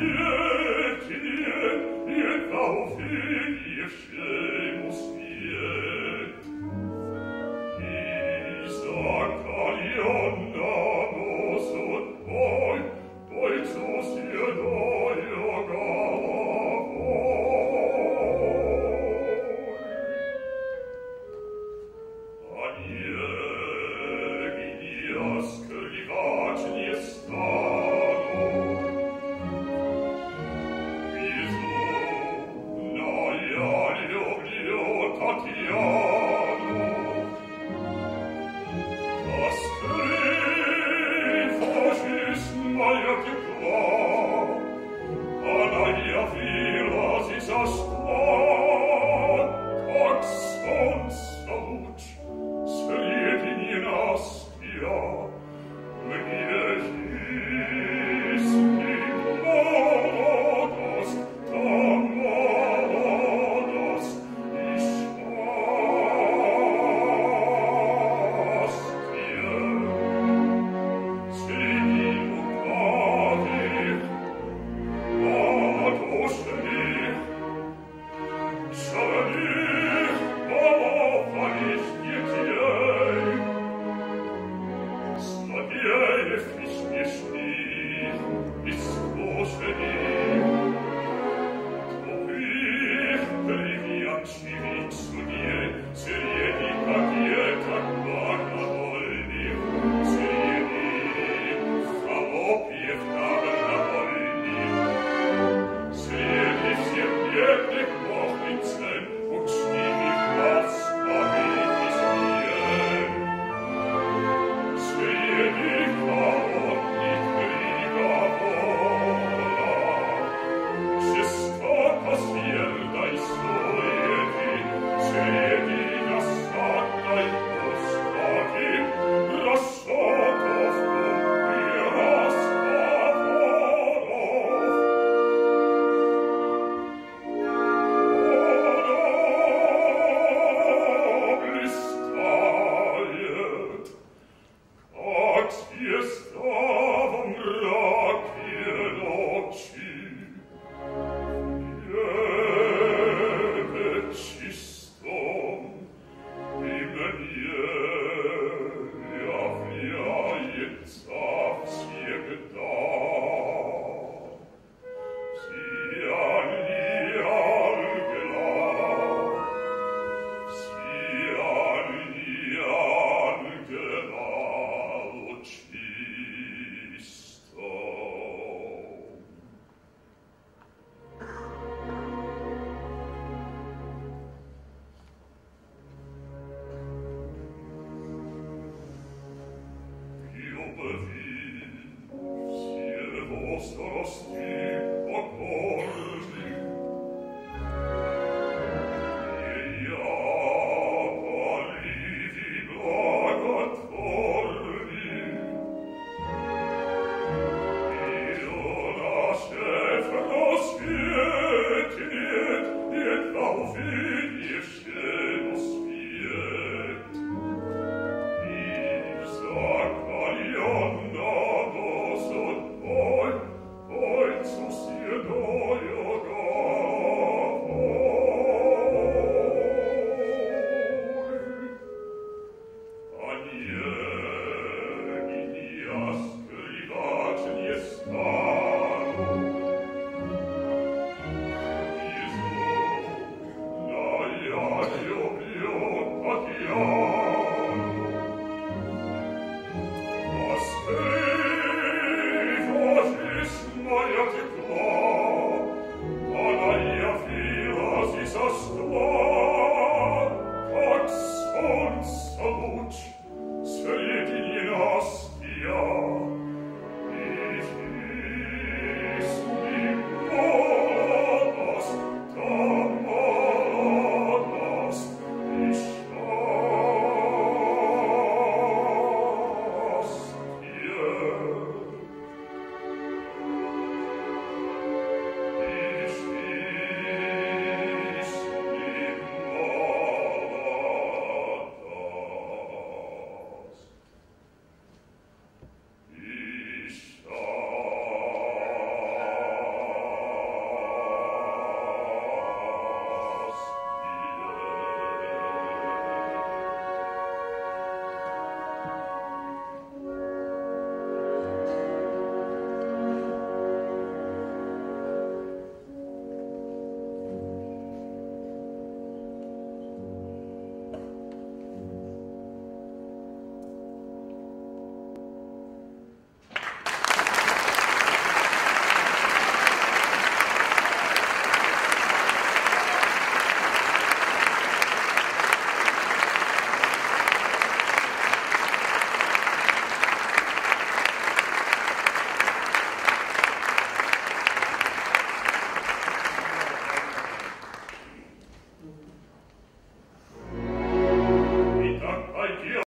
Yeah.